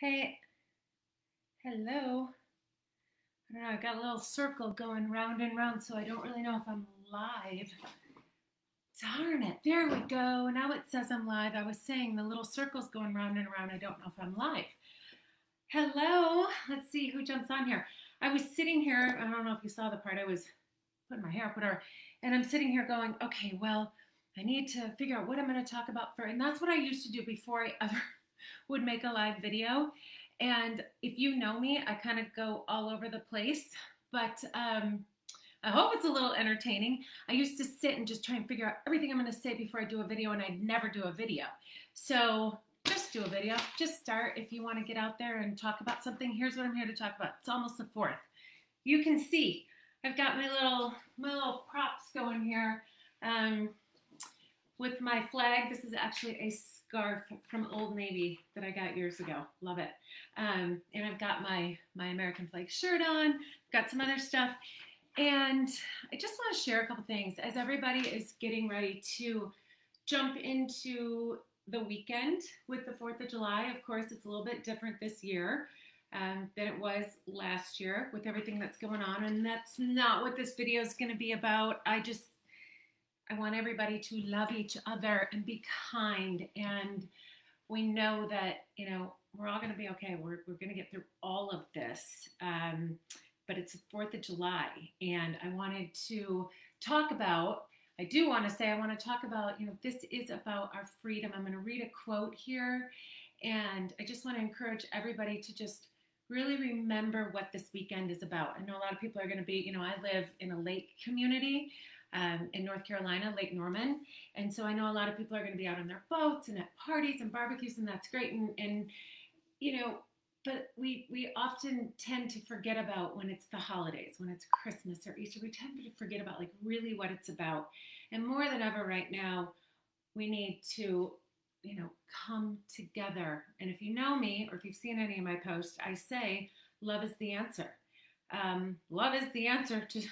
Hey, hello. I don't know, I've got a little circle going round and round, so I don't really know if I'm live. Darn it, there we go. Now it says I'm live. I was saying the little circle's going round and around. I don't know if I'm live. Hello, let's see who jumps on here. I was sitting here, I don't know if you saw the part I was putting my hair up, whatever, and I'm sitting here going, okay, well, I need to figure out what I'm going to talk about for, and that's what I used to do before I ever would make a live video. And if you know me, I kind of go all over the place, but um, I hope it's a little entertaining. I used to sit and just try and figure out everything I'm going to say before I do a video, and I'd never do a video. So just do a video. Just start if you want to get out there and talk about something. Here's what I'm here to talk about. It's almost the fourth. You can see I've got my little my little props going here. Um, my flag. This is actually a scarf from Old Navy that I got years ago. Love it. Um, and I've got my, my American flag shirt on, got some other stuff. And I just want to share a couple things as everybody is getting ready to jump into the weekend with the 4th of July. Of course, it's a little bit different this year. Um, than it was last year with everything that's going on. And that's not what this video is going to be about. I just I want everybody to love each other and be kind. And we know that, you know, we're all going to be okay. We're, we're going to get through all of this. Um, but it's the 4th of July. And I wanted to talk about, I do want to say, I want to talk about, you know, this is about our freedom. I'm going to read a quote here. And I just want to encourage everybody to just really remember what this weekend is about. I know a lot of people are going to be, you know, I live in a lake community um, in North Carolina, Lake Norman. And so I know a lot of people are going to be out on their boats and at parties and barbecues, and that's great. And, and you know, but we we often tend to forget about when it's the holidays, when it's Christmas or Easter. We tend to forget about like really what it's about. And more than ever right now, we need to you know come together. And if you know me or if you've seen any of my posts, I say love is the answer. Um, love is the answer to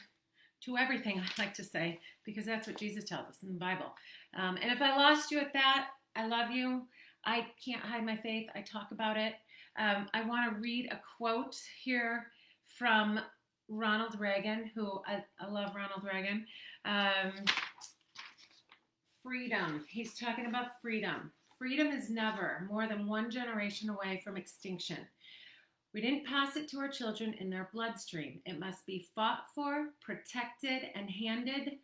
to everything, I like to say, because that's what Jesus tells us in the Bible. Um, and if I lost you at that, I love you. I can't hide my faith. I talk about it. Um, I want to read a quote here from Ronald Reagan, who I, I love Ronald Reagan. Um, freedom. He's talking about freedom. Freedom is never more than one generation away from extinction. We didn't pass it to our children in their bloodstream. It must be fought for, protected, and handed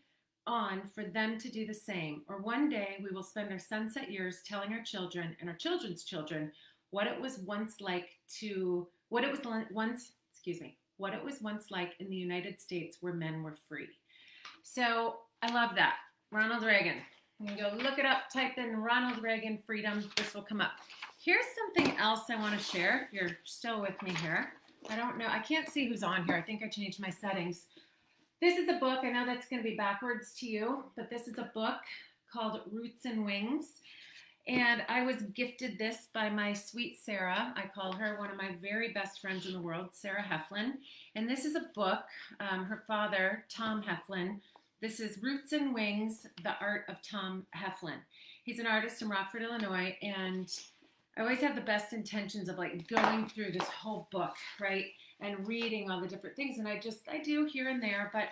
on for them to do the same. Or one day we will spend our sunset years telling our children and our children's children what it was once like to, what it was once, excuse me, what it was once like in the United States where men were free. So I love that. Ronald Reagan. You can go look it up, type in Ronald Reagan freedom. This will come up. Here's something else I want to share. If you're still with me here. I don't know. I can't see who's on here. I think I changed my settings. This is a book. I know that's going to be backwards to you, but this is a book called Roots and Wings. And I was gifted this by my sweet Sarah. I call her one of my very best friends in the world, Sarah Heflin. And this is a book, um, her father, Tom Heflin. This is Roots and Wings, The Art of Tom Heflin. He's an artist in Rockford, Illinois, and I always have the best intentions of like going through this whole book, right? And reading all the different things. And I just, I do here and there, but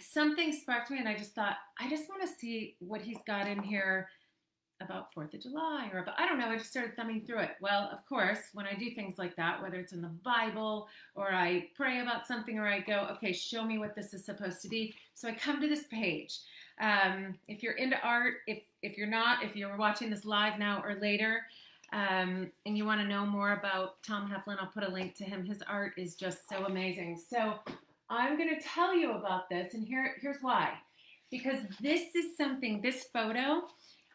something sparked me and I just thought, I just want to see what he's got in here about 4th of July or about, I don't know, I just started thumbing through it. Well, of course, when I do things like that, whether it's in the Bible or I pray about something or I go, okay, show me what this is supposed to be. So I come to this page. Um, if you're into art, if, if you're not, if you're watching this live now or later, um, and you want to know more about Tom Heflin, I'll put a link to him. His art is just so amazing. So I'm going to tell you about this, and here, here's why. Because this is something, this photo,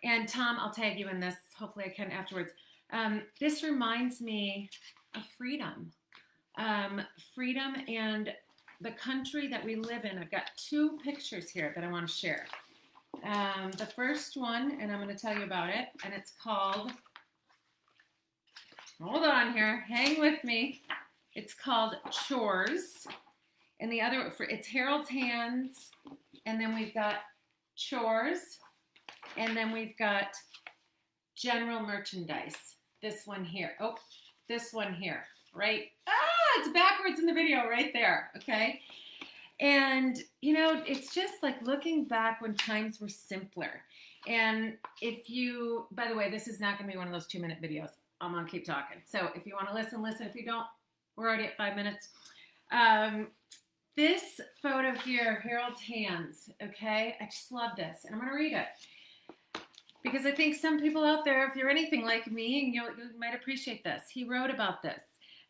and Tom, I'll tag you in this. Hopefully, I can afterwards. Um, this reminds me of freedom. Um, freedom and the country that we live in. I've got two pictures here that I want to share. Um, the first one, and I'm going to tell you about it, and it's called hold on here, hang with me. It's called Chores. And the other, for it's Harold's Hands. And then we've got Chores. And then we've got General Merchandise. This one here. Oh, this one here, right? Ah, it's backwards in the video right there, okay? And, you know, it's just like looking back when times were simpler. And if you, by the way, this is not going to be one of those two minute videos. I'm to keep talking. So if you want to listen, listen. If you don't, we're already at five minutes. Um, this photo here, Harold's hands, okay? I just love this. And I'm to read it. Because I think some people out there, if you're anything like me, you, you might appreciate this. He wrote about this.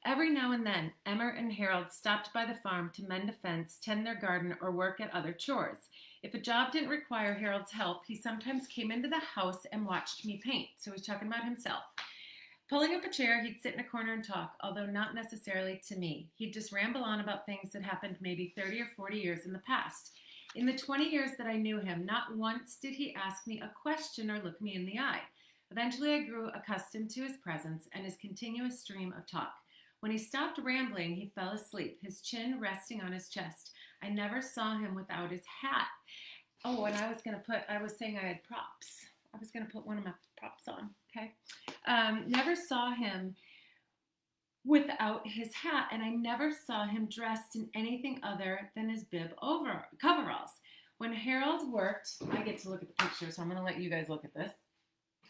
Every now and then, Emmert and Harold stopped by the farm to mend a fence, tend their garden, or work at other chores. If a job didn't require Harold's help, he sometimes came into the house and watched me paint. So he's talking about himself. Pulling up a chair, he'd sit in a corner and talk, although not necessarily to me. He'd just ramble on about things that happened maybe 30 or 40 years in the past. In the 20 years that I knew him, not once did he ask me a question or look me in the eye. Eventually, I grew accustomed to his presence and his continuous stream of talk. When he stopped rambling, he fell asleep, his chin resting on his chest. I never saw him without his hat. Oh, and I was going to put, I was saying I had props. I was going to put one of my props on, okay? Um, never saw him without his hat, and I never saw him dressed in anything other than his bib over coveralls. When Harold worked, I get to look at the picture, so I'm going to let you guys look at this.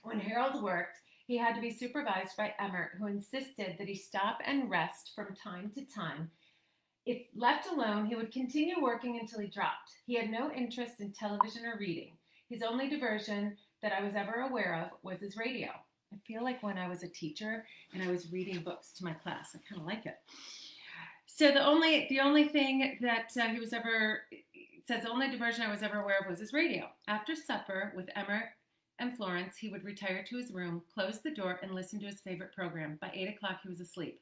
When Harold worked, he had to be supervised by Emmert, who insisted that he stop and rest from time to time. If left alone, he would continue working until he dropped. He had no interest in television or reading. His only diversion that I was ever aware of was his radio. I feel like when I was a teacher and I was reading books to my class, I kind of like it. So the only the only thing that uh, he was ever says the only diversion I was ever aware of was his radio. After supper with Emmert and Florence, he would retire to his room, close the door, and listen to his favorite program. By eight o'clock, he was asleep.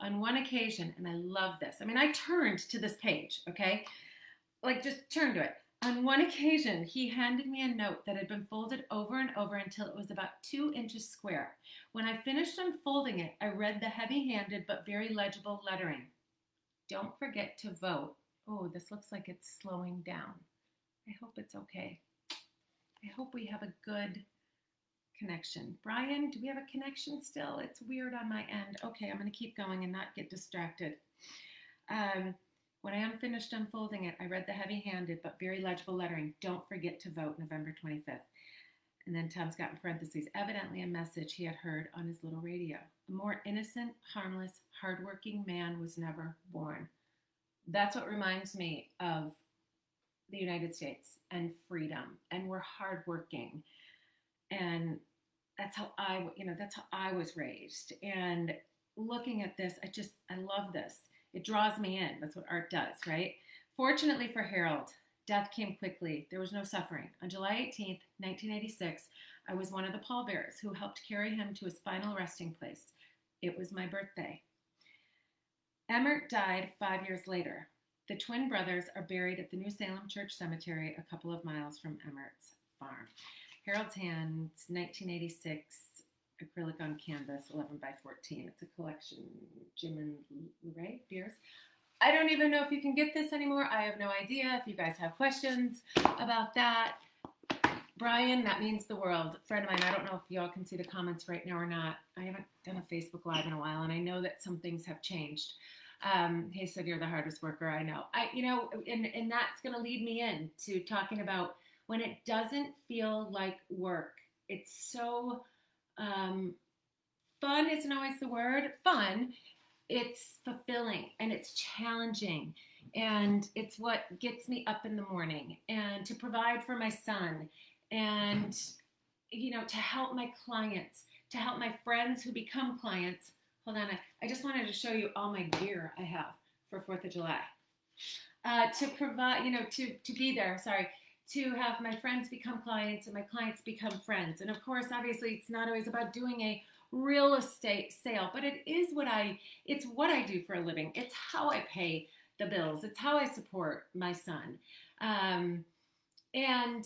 On one occasion, and I love this. I mean, I turned to this page, okay, like just turn to it. On one occasion, he handed me a note that had been folded over and over until it was about two inches square. When I finished unfolding it, I read the heavy handed but very legible lettering. Don't forget to vote. Oh, this looks like it's slowing down. I hope it's okay. I hope we have a good connection. Brian, do we have a connection still? It's weird on my end. Okay, I'm going to keep going and not get distracted. Um, when I unfinished unfolding it, I read the heavy handed but very legible lettering Don't forget to vote November 25th. And then Tom's got in parentheses, evidently a message he had heard on his little radio. A more innocent, harmless, hardworking man was never born. That's what reminds me of the United States and freedom. And we're hardworking. And that's how I, you know, that's how I was raised. And looking at this, I just, I love this. It draws me in. That's what art does, right? Fortunately for Harold, death came quickly. There was no suffering. On July 18th, 1986, I was one of the pallbearers who helped carry him to his final resting place. It was my birthday. Emmert died five years later. The twin brothers are buried at the New Salem Church Cemetery, a couple of miles from Emmert's farm. Harold's Hands, 1986, acrylic on canvas, 11 by 14. It's a collection, Jim and Ray Beers. I don't even know if you can get this anymore. I have no idea. If you guys have questions about that, Brian, that means the world. Friend of mine, I don't know if y'all can see the comments right now or not. I haven't done a Facebook Live in a while, and I know that some things have changed. Um, he said, "You're the hardest worker I know." I, you know, and and that's going to lead me in to talking about when it doesn't feel like work. It's so um, fun isn't always the word. Fun. It's fulfilling and it's challenging and it's what gets me up in the morning and to provide for my son and you know to help my clients to help my friends who become clients hold on I, I just wanted to show you all my gear i have for fourth of july uh, to provide you know to to be there sorry to have my friends become clients and my clients become friends and of course obviously it's not always about doing a real estate sale but it is what i it's what i do for a living it's how i pay the bills it's how i support my son um, and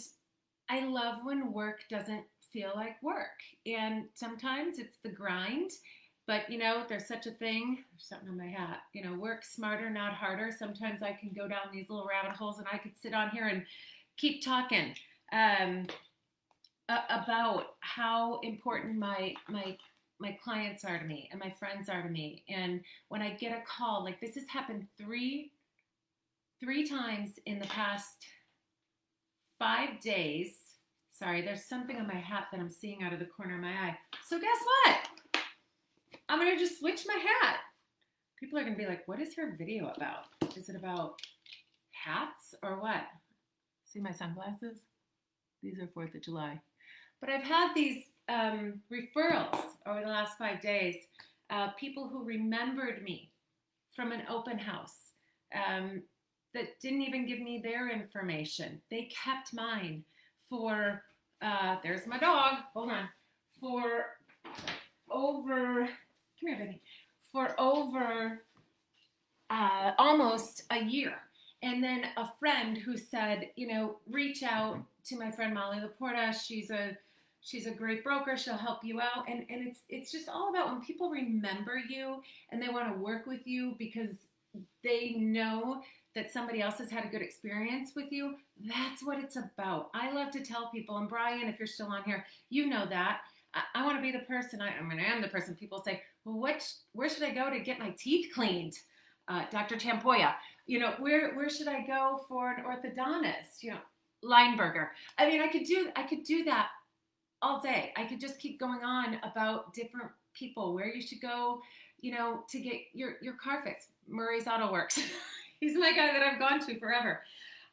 I love when work doesn't feel like work. And sometimes it's the grind, but you know, there's such a thing, there's something on my hat, you know, work smarter, not harder. Sometimes I can go down these little rabbit holes and I could sit on here and keep talking um, about how important my, my, my clients are to me and my friends are to me. And when I get a call, like this has happened three three times in the past five days. Sorry, there's something on my hat that I'm seeing out of the corner of my eye. So guess what? I'm gonna just switch my hat. People are gonna be like, what is her video about? Is it about hats or what? See my sunglasses? These are 4th of July. But I've had these um, referrals over the last five days. Uh, people who remembered me from an open house um, that didn't even give me their information. They kept mine for, uh, there's my dog, hold on, for over, come here, baby, for over uh, almost a year. And then a friend who said, you know, reach out to my friend Molly LaPorta. She's a she's a great broker. She'll help you out. And and it's it's just all about when people remember you and they want to work with you because they know that somebody else has had a good experience with you. That's what it's about. I love to tell people, and Brian, if you're still on here, you know that. I, I want to be the person. I, I mean, I am the person. People say, "Well, what? Where should I go to get my teeth cleaned?" Uh, Dr. Tampoya you know, where where should I go for an orthodontist? You know, Lineberger. I mean, I could do I could do that all day. I could just keep going on about different people, where you should go, you know, to get your your car fixed. Murray's Auto Works. He's my guy that I've gone to forever.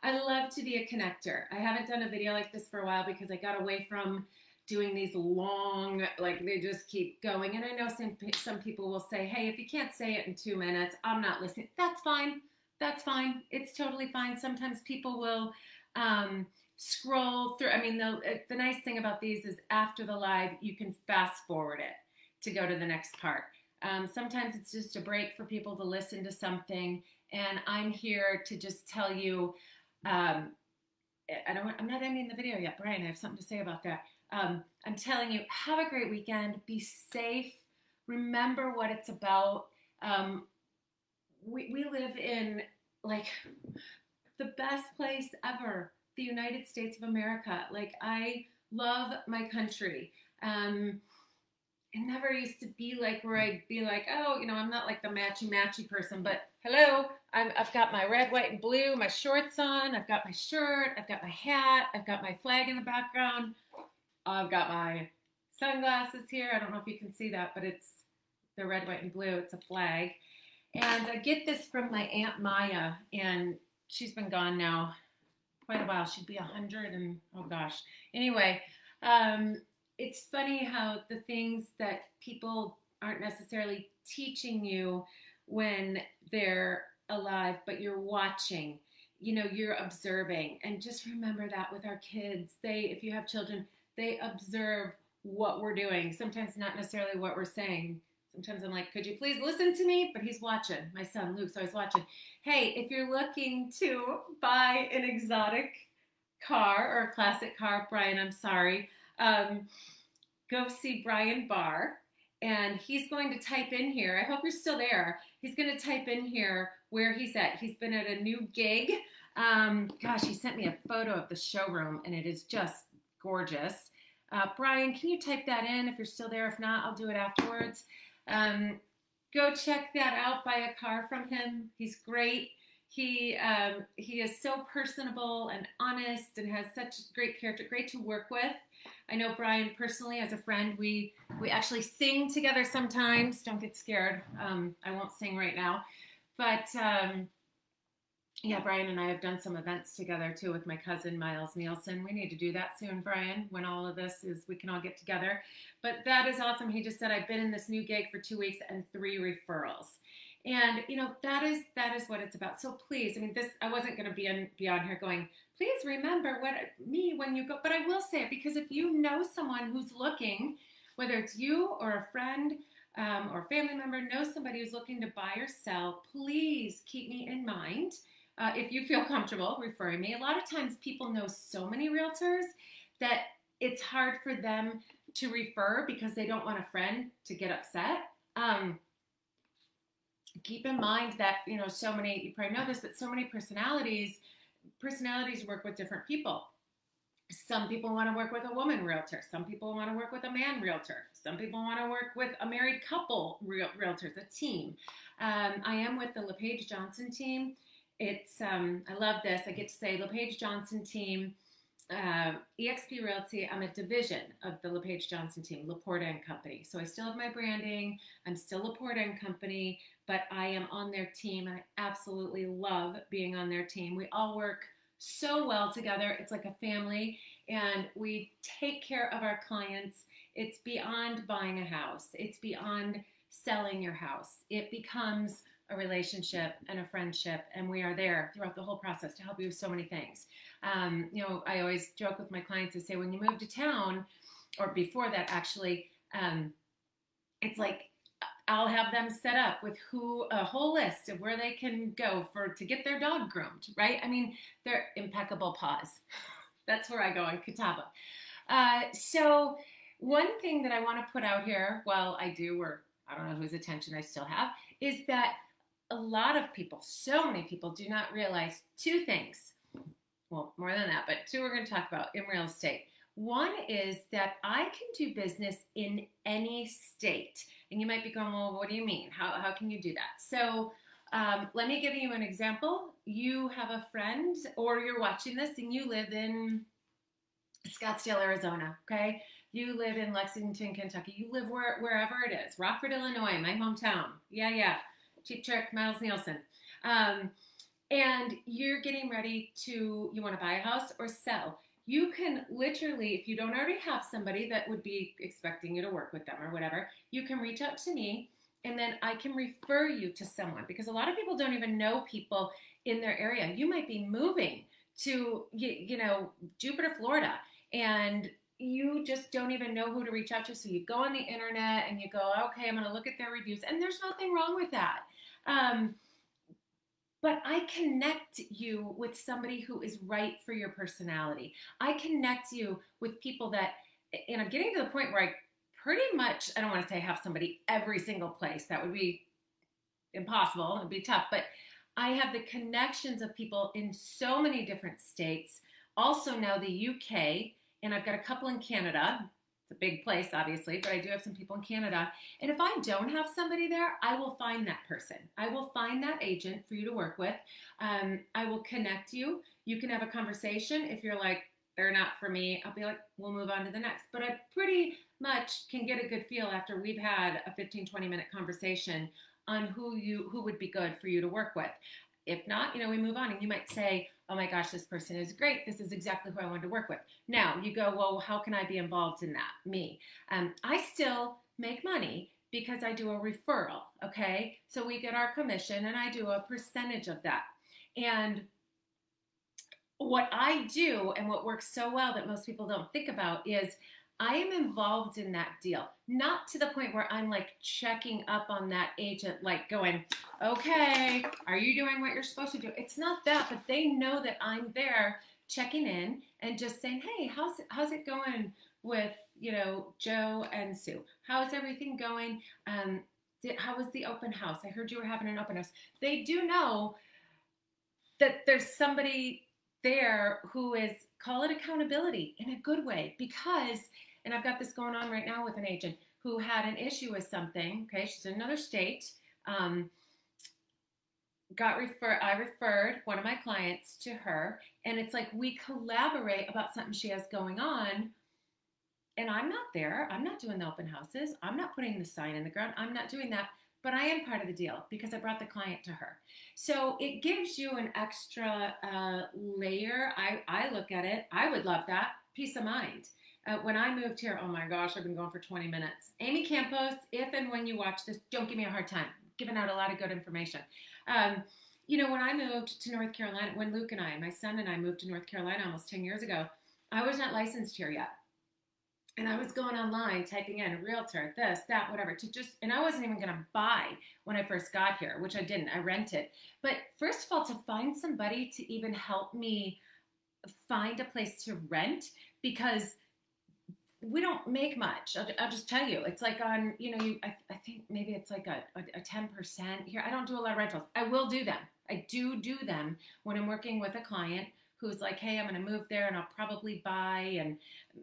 I love to be a connector. I haven't done a video like this for a while because I got away from doing these long, like they just keep going. And I know some, some people will say, hey, if you can't say it in two minutes, I'm not listening. That's fine that's fine. It's totally fine. Sometimes people will um, scroll through. I mean, the, the nice thing about these is after the live, you can fast forward it to go to the next part. Um, sometimes it's just a break for people to listen to something, and I'm here to just tell you. Um, I don't. I'm not ending the video yet, Brian. I have something to say about that. Um, I'm telling you, have a great weekend. Be safe. Remember what it's about. Um, we, we live in like the best place ever, the United States of America. Like I love my country. Um, it never used to be like where I'd be like, oh, you know, I'm not like the matchy matchy person, but hello, i have got my red, white, and blue, my shorts on, I've got my shirt, I've got my hat, I've got my flag in the background, I've got my sunglasses here. I don't know if you can see that, but it's the red, white, and blue. It's a flag. And I get this from my Aunt Maya, and she's been gone now quite a while. She'd be a 100 and, oh gosh. Anyway, um, it's funny how the things that people aren't necessarily teaching you when they're alive, but you're watching, you know, you're observing. And just remember that with our kids. They, if you have children, they observe what we're doing, sometimes not necessarily what we're saying sometimes I'm like, could you please listen to me? But he's watching. My son Luke's always watching. Hey, if you're looking to buy an exotic car or a classic car, Brian, I'm sorry, um, go see Brian Barr. And he's going to type in here. I hope you're still there. He's going to type in here where he's at. He's been at a new gig. Um, gosh, he sent me a photo of the showroom, and it is just gorgeous. Uh, Brian, can you type that in if you're still there? If not, I'll do it afterwards. Um, go check that out. Buy a car from him. He's great. He um, he is so personable and honest and has such great character. Great to work with. I know Brian personally as a friend. We we actually sing together sometimes. Don't get scared. Um, I won't sing right now, but um, yeah, Brian and I have done some events together too with my cousin Miles Nielsen. We need to do that soon, Brian, when all of this is, we can all get together. But that is awesome. He just said, I've been in this new gig for two weeks and three referrals. And you know that is that is what it's about. So please, I mean, this I wasn't going to be on be on here going. Please remember what me when you go. But I will say it because if you know someone who's looking, whether it's you or a friend um, or family member, know somebody who's looking to buy or sell, please keep me in mind uh, if you feel comfortable referring me. A lot of times people know so many realtors that it's hard for them to refer because they don't want a friend to get upset. Um, keep in mind that, you know, so many, you probably know this, but so many personalities, personalities work with different people. some people want to work with a woman realtor. Some people want to work with a man realtor. Some people want to work with a married couple real, realtors, a team. Um, I am with the LePage Johnson team. It's um, I love this. I get to say the LePage Johnson team, uh, EXP Realty. I'm a division of the LePage Johnson team, LaPorta and Company. So I still have my branding. I'm still LaPorta and Company, but I am on their team. I absolutely love being on their team. We all work so well together. It's like a family, and we take care of our clients. It's beyond buying a house, it's beyond selling your house. It becomes a relationship and a friendship, and we are there throughout the whole process to help you with so many things. Um, you know, I always joke with my clients and say, when you move to town, or before that, actually, um, it's like I'll have them set up with who a whole list of where they can go for to get their dog groomed, right? I mean, they're impeccable paws. That's where I go in Catawba. Uh, so one thing that I want to put out here, well, I do, or I don't know whose attention I still have, is that a lot of people, so many people, do not realize two things. Well, more than that, but two we're going to talk about in real estate. One is that I can do business in any state. And you might be going, well, what do you mean? How, how can you do that? So um, let me give you an example. You have a friend, or you're watching this and you live in Scottsdale, Arizona, okay? You live in Lexington, Kentucky. You live where, wherever it is. Rockford, Illinois, my hometown. Yeah, yeah. Cheap Trick, Miles Nielsen. Um, and you're getting ready to, you want to buy a house or sell you can literally, if you don't already have somebody that would be expecting you to work with them or whatever, you can reach out to me and then I can refer you to someone because a lot of people don't even know people in their area. You might be moving to, you know, Jupiter, Florida, and you just don't even know who to reach out to. So you go on the internet and you go, okay, I'm going to look at their reviews, and there's nothing wrong with that. Um, but I connect you with somebody who is right for your personality. I connect you with people that, and I'm getting to the point where I pretty much, I don't want to say have somebody every single place. That would be impossible. It'd be tough. But I have the connections of people in so many different states. Also now the UK, and I've got a couple in Canada a big place, obviously, but I do have some people in Canada. And if I don't have somebody there, I will find that person. I will find that agent for you to work with. Um, I will connect you. You can have a conversation. If you're like, they're not for me, I'll be like, we'll move on to the next. But I pretty much can get a good feel after we've had a 15, 20 minute conversation on who you who would be good for you to work with. If not, you know, we move on and you might say, oh my gosh, this person is great. This is exactly who I wanted to work with. Now you go, well, how can I be involved in that? Me. Um, I still make money because I do a referral. Okay. So we get our commission and I do a percentage of that. And what I do and what works so well that most people don't think about is I am involved in that deal. Not to the point where I'm like checking up on that agent, like going, okay, are you doing what you're supposed to do? It's not that, but they know that I'm there checking in and just saying, hey, how's it, how's it going with, you know, Joe and Sue? How's everything going? Um, did, how was the open house? I heard you were having an open house. They do know that there's somebody there who is, call it accountability in a good way because – and I've got this going on right now with an agent who had an issue with something. Okay, she's in another state. Um, got refer I referred one of my clients to her, and it's like we collaborate about something she has going on. And I'm not there. I'm not doing the open houses. I'm not putting the sign in the ground. I'm not doing that. But I am part of the deal because I brought the client to her. So it gives you an extra uh, layer. I, I look at it. I would love that peace of mind. Uh, when I moved here, oh my gosh, I've been going for 20 minutes. Amy Campos, if and when you watch this, don't give me a hard time. I'm giving out a lot of good information. Um, you know, when I moved to North Carolina, when Luke and I, my son and I moved to North Carolina almost 10 years ago, I was not licensed here yet. And I was going online, typing in realtor, this, that, whatever, to just, and I wasn't even going to buy when I first got here, which I didn't. I rented. But first of all, to find somebody to even help me find a place to rent, because we don't make much. I'll, I'll, just tell you, it's like on, you know, you, I, I think maybe it's like a, a, a 10% here. I don't do a lot of rentals. I will do them. I do do them when I'm working with a client who's like, hey, I'm going to move there and I'll probably buy, and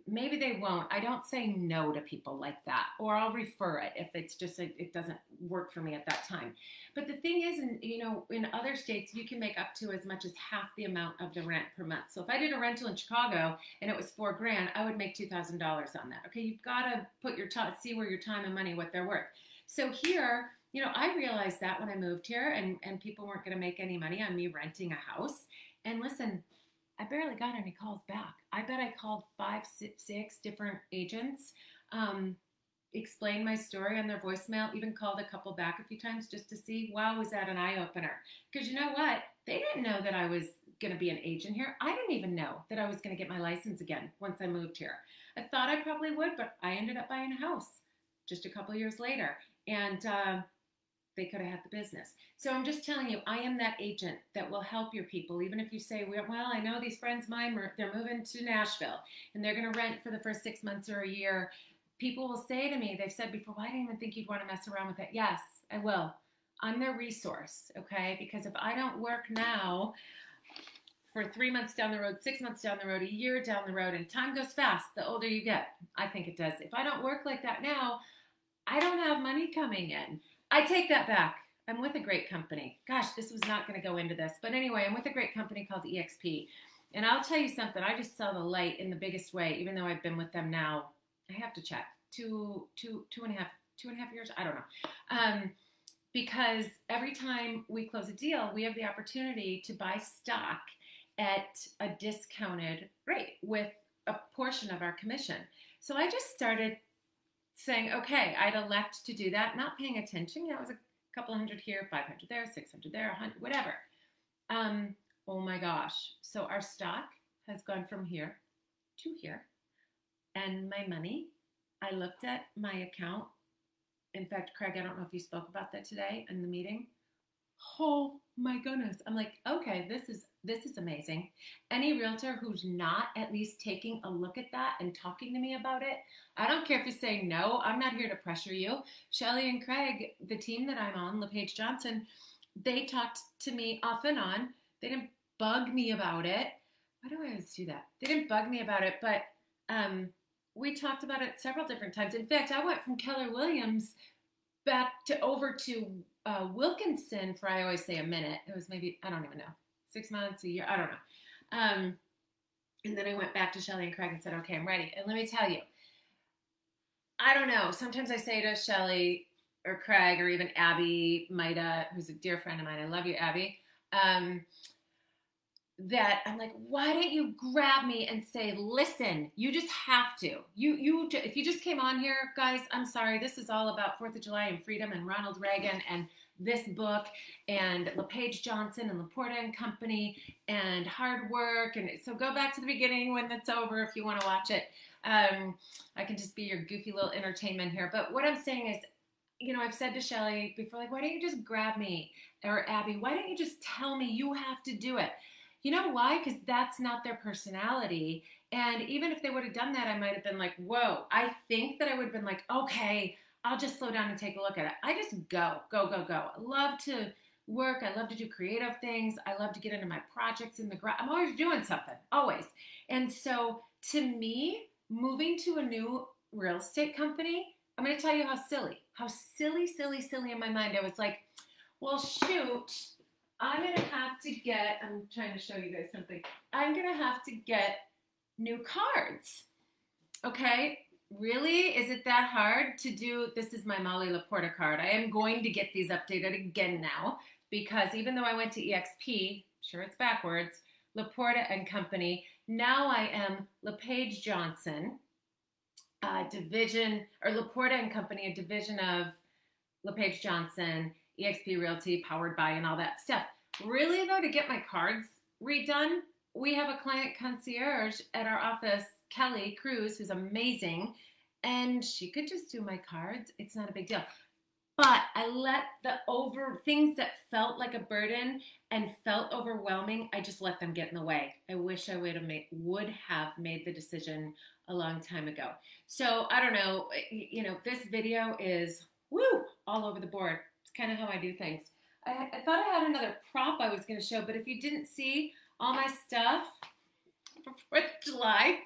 maybe they won't. I don't say no to people like that, or I'll refer it if it's just, it doesn't work for me at that time. But the thing is, in, you know, in other states, you can make up to as much as half the amount of the rent per month. So if I did a rental in Chicago and it was four grand, I would make $2,000 on that. Okay, you've got to put your time, see where your time and money, what they're worth. So here, you know, I realized that when I moved here and, and people weren't going to make any money on me renting a house. And listen, I barely got any calls back. I bet I called five, six, six different agents, um, explained my story on their voicemail, even called a couple back a few times just to see, wow, was that an eye opener? Because you know what? They didn't know that I was going to be an agent here. I didn't even know that I was going to get my license again once I moved here. I thought I probably would, but I ended up buying a house just a couple years later. And uh, they could have had the business. So I'm just telling you, I am that agent that will help your people, even if you say, well, I know these friends of mine, they're moving to Nashville and they're going to rent for the first six months or a year. People will say to me, they've said before, well, I didn't even think you'd want to mess around with it. Yes, I will. I'm their resource, okay? Because if I don't work now, for three months down the road, six months down the road, a year down the road, and time goes fast the older you get. I think it does. If I don't work like that now, I don't have money coming in. I take that back. I'm with a great company. Gosh, this was not going to go into this. But anyway, I'm with a great company called EXP. And I'll tell you something, I just sell the light in the biggest way, even though I've been with them now, I have to check, two, two, two and a half, two and a half years, I don't know. Um, because every time we close a deal, we have the opportunity to buy stock at a discounted rate with a portion of our commission. So I just started saying, okay, I'd elect to do that, not paying attention. Know, it was a couple hundred here, 500 there, 600 there, 100, whatever. Um, oh my gosh. So our stock has gone from here to here. And my money, I looked at my account. In fact, Craig, I don't know if you spoke about that today in the meeting. Oh my goodness. I'm like, okay, this is this is amazing. Any realtor who's not at least taking a look at that and talking to me about it, I don't care if you say no, I'm not here to pressure you. Shelly and Craig, the team that I'm on, LePage Johnson, they talked to me off and on. They didn't bug me about it. Why do I always do that? They didn't bug me about it, but um, we talked about it several different times. In fact, I went from Keller Williams back to over to uh, Wilkinson for I always say a minute. It was maybe I don't even know six months, a year, I don't know. Um, and then I went back to Shelly and Craig and said, okay, I'm ready. And let me tell you, I don't know. Sometimes I say to Shelly or Craig or even Abby Maida, who's a dear friend of mine, I love you, Abby, um, that I'm like, why don't you grab me and say, listen, you just have to. You, you, if you just came on here, guys, I'm sorry. This is all about Fourth of July and freedom and Ronald Reagan and this book and LePage Johnson and LaPorta and Company and hard work. And so go back to the beginning when it's over if you want to watch it. Um, I can just be your goofy little entertainment here. But what I'm saying is, you know, I've said to Shelly before, like, why don't you just grab me? Or Abby, why don't you just tell me you have to do it? You know why? Because that's not their personality. And even if they would have done that, I might have been like, whoa. I think that I would have been like, okay, I'll just slow down and take a look at it. I just go, go, go, go. I love to work. I love to do creative things. I love to get into my projects in the garage. I'm always doing something, always. And so to me, moving to a new real estate company, I'm going to tell you how silly, how silly, silly, silly in my mind. I was like, well, shoot, I'm going to have to get, I'm trying to show you guys something. I'm going to have to get new cards. Okay really? Is it that hard to do? This is my Molly LaPorta card. I am going to get these updated again now because even though I went to EXP, sure it's backwards, LaPorta and Company, now I am LePage Johnson, division, or LaPorta and Company, a division of LePage Johnson, EXP Realty, powered by, and all that stuff. Really, though, to get my cards redone, we have a client concierge at our office Kelly Cruz, who's amazing, and she could just do my cards. It's not a big deal. But I let the over things that felt like a burden and felt overwhelming, I just let them get in the way. I wish I would have made would have made the decision a long time ago. So I don't know, you know, this video is woo all over the board. It's kind of how I do things. I, I thought I had another prop I was going to show, but if you didn't see, all my stuff for 4th of July.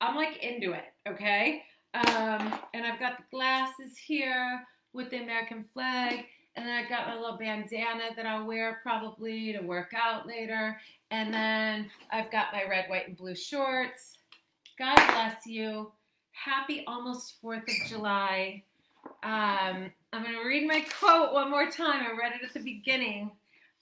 I'm like into it, okay? Um, and I've got the glasses here with the American flag. And then I've got my little bandana that I'll wear probably to work out later. And then I've got my red, white, and blue shorts. God bless you. Happy almost 4th of July. Um, I'm going to read my quote one more time. I read it at the beginning.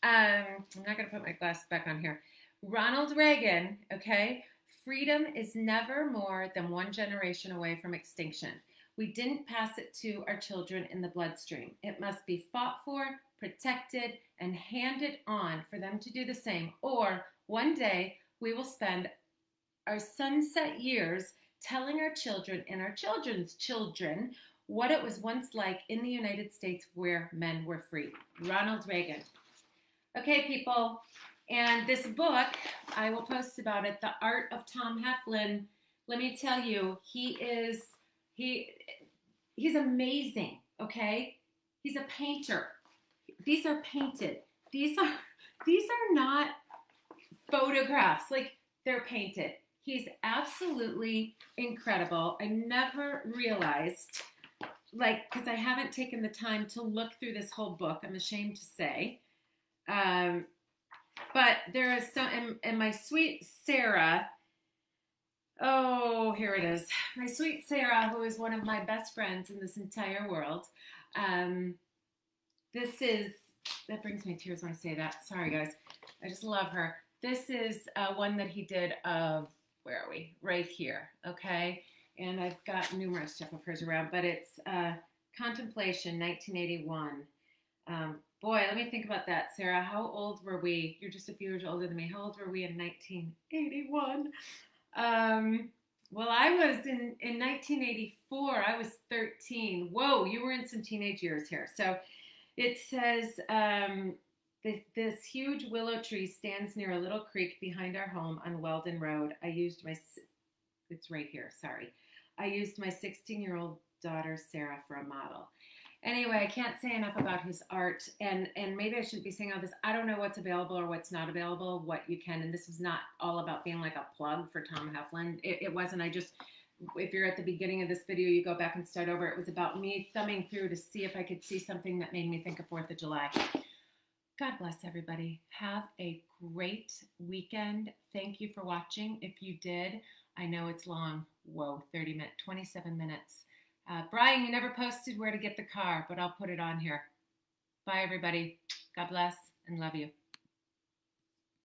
Um, I'm not going to put my glasses back on here. Ronald Reagan, okay? Freedom is never more than one generation away from extinction. We didn't pass it to our children in the bloodstream. It must be fought for, protected, and handed on for them to do the same. Or one day we will spend our sunset years telling our children and our children's children what it was once like in the United States where men were free. Ronald Reagan. Okay, people, and this book, I will post about it, The Art of Tom Heflin. Let me tell you, he is he he's amazing, okay? He's a painter. These are painted. These are these are not photographs. Like they're painted. He's absolutely incredible. I never realized like because I haven't taken the time to look through this whole book. I'm ashamed to say. Um, but there is some, and, and my sweet Sarah, oh, here it is. My sweet Sarah, who is one of my best friends in this entire world. Um, this is, that brings me tears when I say that. Sorry, guys. I just love her. This is uh, one that he did of, where are we? Right here, okay? And I've got numerous stuff of hers around, but it's uh, Contemplation, 1981. Um, Boy, let me think about that, Sarah. How old were we? You're just a few years older than me. How old were we in 1981? Um, well, I was in, in 1984. I was 13. Whoa, you were in some teenage years here. So it says um, this, this huge willow tree stands near a little creek behind our home on Weldon Road. I used my, it's right here, sorry. I used my 16 year old daughter, Sarah, for a model anyway, I can't say enough about his art, and and maybe I shouldn't be saying all this. I don't know what's available or what's not available, what you can, and this was not all about being like a plug for Tom Heflin. It, it wasn't. I just, if you're at the beginning of this video, you go back and start over. It was about me thumbing through to see if I could see something that made me think of Fourth of July. God bless everybody. Have a great weekend. Thank you for watching. If you did, I know it's long. Whoa, 30 minutes, 27 minutes. Uh, Brian, you never posted where to get the car, but I'll put it on here. Bye, everybody. God bless and love you.